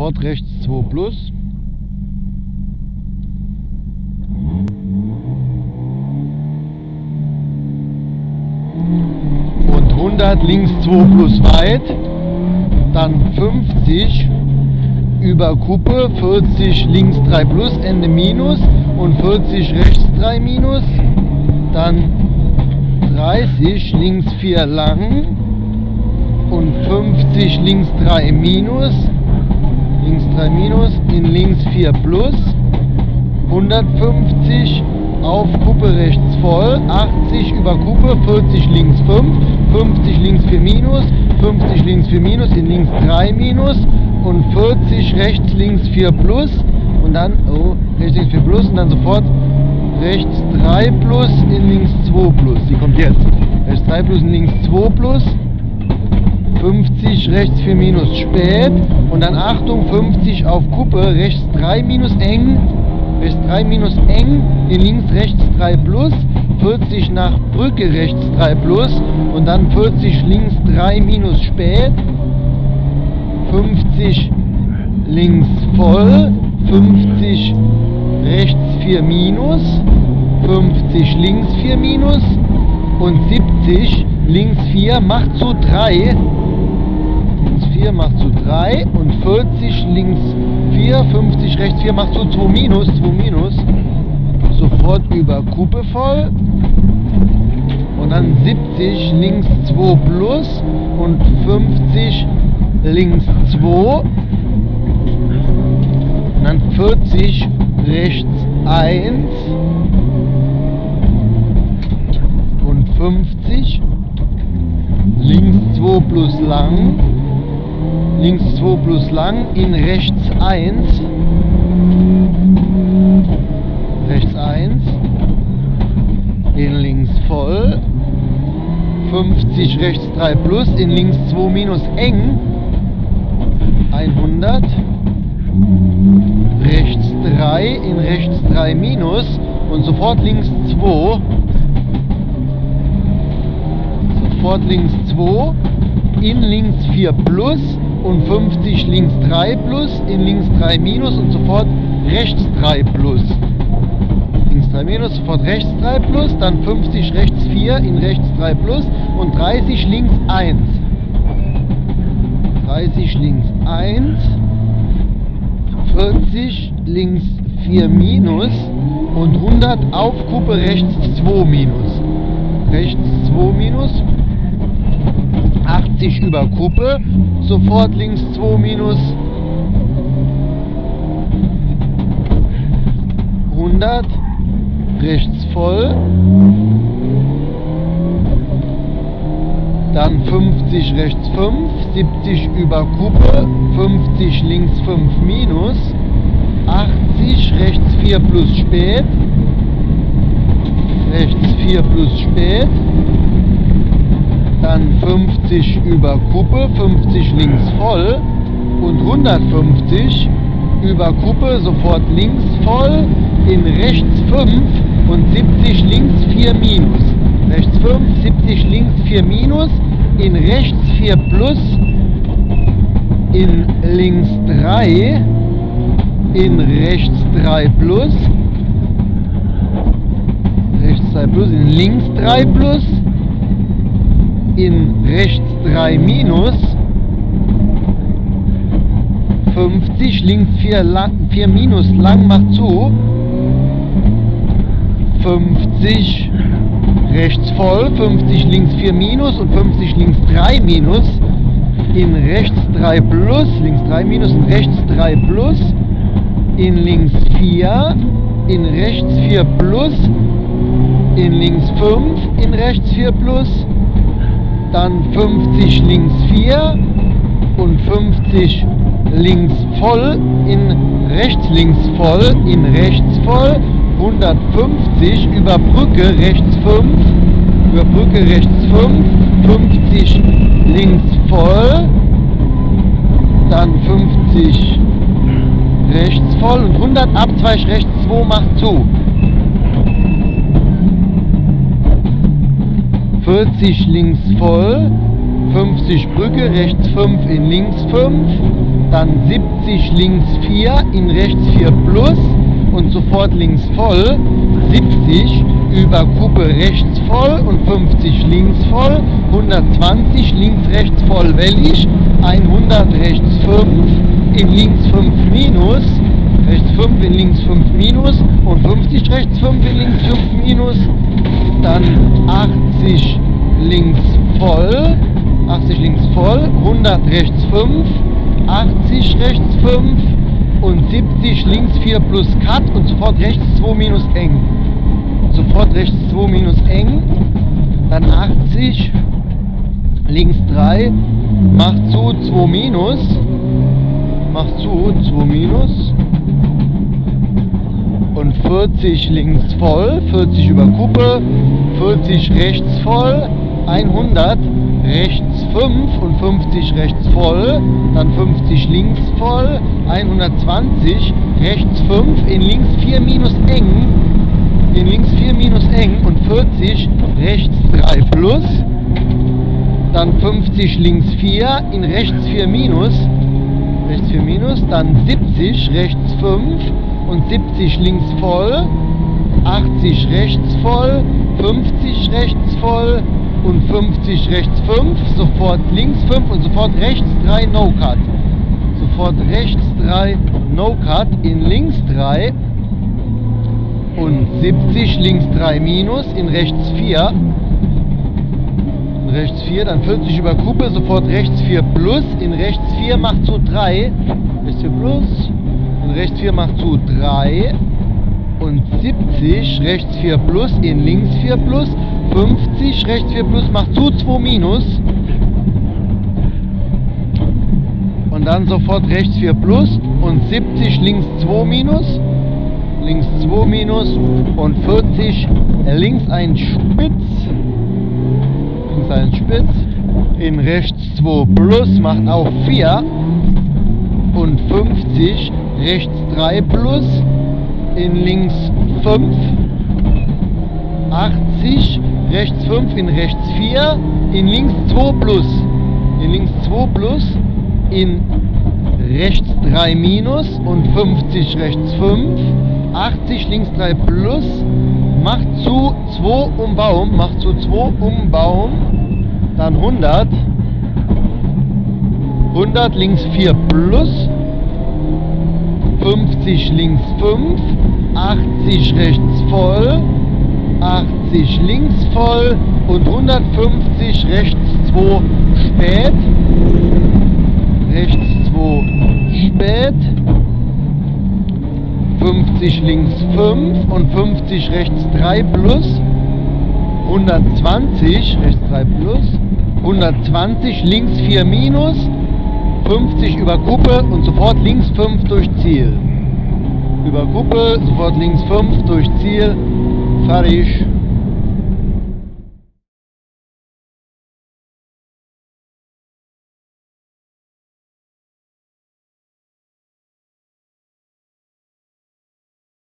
sofort rechts 2 plus. Und 100 links 2 plus weit. Dann 50 über Kuppe, 40 links 3 plus, Ende minus und 40 rechts 3 minus. Dann 30 links 4 lang und 50 links 3 minus, links 3 minus, in links 4 plus, 150 auf Kuppe rechts voll, 80 über Kuppe, 40 links 5, 50 links 4 minus, 50 links 4 minus, in links 3 minus und 40 rechts links 4 plus und dann, oh, rechts links 4 plus und dann sofort rechts 3 plus, in links 2 plus. Die kommt jetzt. Rechts 3 plus, in links 2 plus. 50 rechts 4 minus spät und dann Achtung 50 auf Kuppe, rechts 3 minus eng, rechts 3 minus eng, in links rechts 3 plus, 40 nach Brücke rechts 3 plus und dann 40 links 3 minus spät, 50 links voll, 50 rechts 4 minus, 50 links 4 minus und 70 links 4 macht zu 3, links 4 macht zu 3 und 40 links 4, 50 rechts 4 macht zu 2 minus, 2 minus, sofort über Kuppe voll. Und dann 70 links 2 plus und 50 links 2 und dann 40 rechts 1 und 50 links 2 plus lang links 2 plus lang in rechts 1 rechts 1 in links voll. 50 rechts 3 plus in links 2 minus eng. 100 rechts 3 in rechts 3 minus und sofort links 2 sofort links 2 in links 4 plus und 50 links 3 plus in links 3 minus und sofort rechts 3 plus links 3 minus, sofort rechts 3 plus, dann 50 rechts 4 in rechts 3 plus und 30 links 1 30 links 1 40 links 4 minus und 100 auf Kuppe rechts 2 minus. Rechts 2 minus. 80 über Kuppe, sofort links 2 minus. 100 rechts voll. Dann 50 rechts 5, 70 über Kuppe, 50 links 5 minus, 80 rechts 4 plus spät, rechts 4 plus spät, dann 50 über Kuppe, 50 links voll und 150 über Kuppe, sofort links voll, in rechts 5 und 70 links 4 minus. Rechts 5, 70 links 4 minus, in rechts 4 plus, in links 3, in rechts 3 plus, rechts 3 plus, in links 3 plus, in rechts 3 minus, 50, links 4, lang, 4 minus, lang macht zu, 50 rechts voll, 50 links 4 minus und 50 links 3 minus, in rechts 3 plus, links 3 minus und rechts 3 plus, in links 4, in rechts 4 plus, in links 5, in rechts 4 plus, dann 50 links 4 und 50 links voll, in rechts links voll, in rechts voll, 150 über Brücke rechts 5, über Brücke rechts 5, 50 links voll, dann 50 rechts voll und 100 Abzweig rechts 2 macht zu. 40 links voll, 50 Brücke, rechts 5 in links 5, dann 70 links 4, in rechts 4 plus und sofort links voll, 70 über Kuppe rechts voll und 50 links voll, 120 links rechts voll wellig, 100 rechts 5, in links 5 minus, rechts 5 in links 5 minus und 50 rechts 5 in links 5 minus, dann 80 links voll, 80 links voll, 100 rechts 5, 80 rechts 5 und 70 links 4 plus Cut und sofort rechts 2 minus eng. Sofort rechts 2 minus eng, dann 80 links 3, macht zu 2 minus, macht zu 2 minus 40 links voll, 40 über Kuppe, 40 rechts voll, 100 rechts 5 und 50 rechts voll, dann 50 links voll, 120 rechts 5, in links 4 minus eng, in links 4 minus eng und 40 rechts 3 plus, dann 50 links 4, in rechts 4 minus, rechts 4 minus, dann 70 rechts 5 und 70 links voll, 80 rechts voll, 50 rechts voll, und 50 rechts 5, sofort links 5 und sofort rechts 3 No-Cut. Sofort rechts 3 No-Cut, in links 3 und 70 links 3 minus, in rechts 4. In rechts 4, dann 40 über Kuppe, sofort rechts 4 plus, in rechts 4 macht zu 3, rechts 4 plus, in rechts 4 macht zu 3 und 70 rechts 4 plus, in links 4 plus 50, rechts 4 plus macht zu 2 minus. Und dann sofort rechts 4 plus und 70 links 2 minus. Links 2 minus und 40 links ein Spitz. Links ein Spitz. In rechts 2 plus macht auch 4. Und 50 rechts 3 plus. In links 5. 80 rechts 5, in rechts 4, in links 2 plus, in links 2 plus, in rechts 3 minus und 50 rechts 5, 80 links 3 plus, macht zu 2 um Baum, macht zu 2 um Baum, dann 100, 100 links 4 plus, 50 links 5, 80 rechts voll, 80 links voll und 150 rechts 2 spät. Rechts 2 spät. 50 links 5 und 50 rechts 3 plus. 120 rechts 3 plus. 120 links 4 minus. 50 über Kuppe und sofort links 5 durch Ziel. Über Kuppe, sofort links 5 durch Ziel, Fertig.